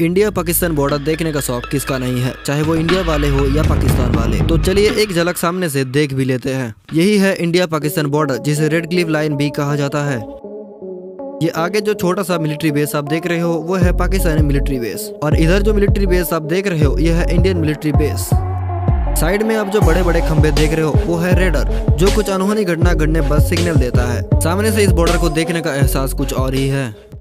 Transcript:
India Pakistan border देखने का शौक किसका नहीं है? चाहे वो इंडिया वाले हो या पाकिस्तान वाले। तो चलिए एक झलक सामने से देख भी लेते हैं। यही है इंडिया पाकिस्तान बॉर्डर, जिसे रेड क्लिफ लाइन भी कहा जाता है। ये आगे जो छोटा सा मिलिट्री बेस आप देख रहे हो, वो है पाकिस्तानी मिलिट्री बेस। और इधर जो मिलिट्री बेस आप देख रहे हो, यह है इंडियन मिलिट्री बेस। साइड में आप जो बड़े बड़े खंबे देख रहे हो, वो है रेडर, जो कुछ अनहोनी घटना घटने बस सिग्नल देता है। सामने से इस बॉर्डर को देखने का एहसास कुछ और ही है।